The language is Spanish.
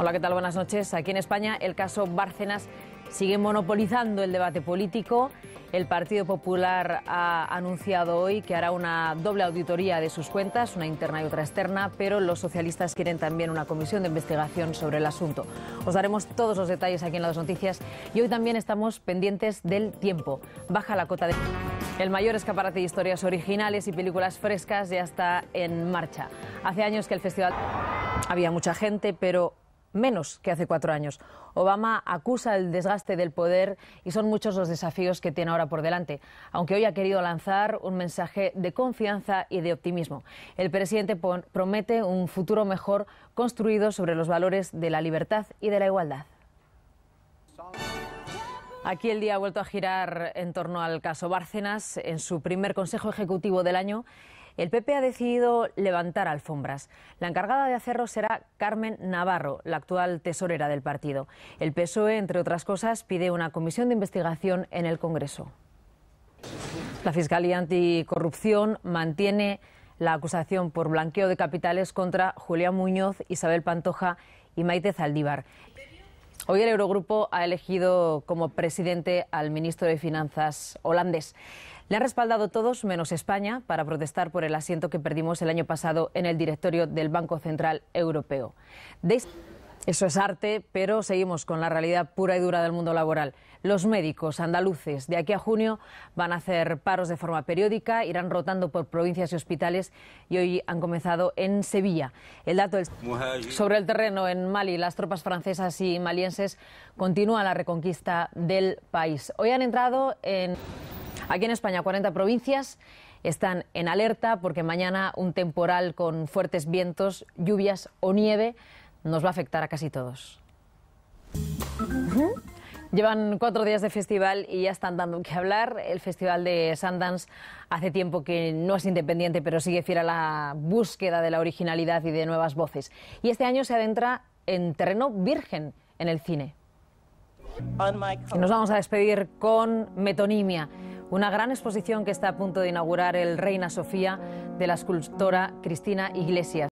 Hola, ¿qué tal? Buenas noches. Aquí en España el caso Bárcenas sigue monopolizando el debate político. El Partido Popular ha anunciado hoy que hará una doble auditoría de sus cuentas, una interna y otra externa, pero los socialistas quieren también una comisión de investigación sobre el asunto. Os daremos todos los detalles aquí en las noticias y hoy también estamos pendientes del tiempo. Baja la cota de... El mayor escaparate de historias originales y películas frescas ya está en marcha. Hace años que el festival había mucha gente, pero menos que hace cuatro años. Obama acusa el desgaste del poder y son muchos los desafíos que tiene ahora por delante, aunque hoy ha querido lanzar un mensaje de confianza y de optimismo. El presidente promete un futuro mejor construido sobre los valores de la libertad y de la igualdad. Aquí el día ha vuelto a girar en torno al caso Bárcenas. En su primer Consejo Ejecutivo del año, el PP ha decidido levantar alfombras. La encargada de hacerlo será Carmen Navarro, la actual tesorera del partido. El PSOE, entre otras cosas, pide una comisión de investigación en el Congreso. La Fiscalía Anticorrupción mantiene la acusación por blanqueo de capitales contra Julián Muñoz, Isabel Pantoja y Maite Zaldívar. Hoy el Eurogrupo ha elegido como presidente al ministro de Finanzas holandés. Le han respaldado todos menos España para protestar por el asiento que perdimos el año pasado en el directorio del Banco Central Europeo. Eso es arte, pero seguimos con la realidad pura y dura del mundo laboral. Los médicos andaluces de aquí a junio van a hacer paros de forma periódica, irán rotando por provincias y hospitales y hoy han comenzado en Sevilla. El dato sobre el terreno en Mali, las tropas francesas y malienses continúan la reconquista del país. Hoy han entrado en aquí en España 40 provincias están en alerta porque mañana un temporal con fuertes vientos, lluvias o nieve nos va a afectar a casi todos. Llevan cuatro días de festival y ya están dando que hablar. El festival de Sundance hace tiempo que no es independiente, pero sigue fiel a la búsqueda de la originalidad y de nuevas voces. Y este año se adentra en terreno virgen en el cine. Y nos vamos a despedir con Metonimia, una gran exposición que está a punto de inaugurar el Reina Sofía de la escultora Cristina Iglesias.